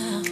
now.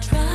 try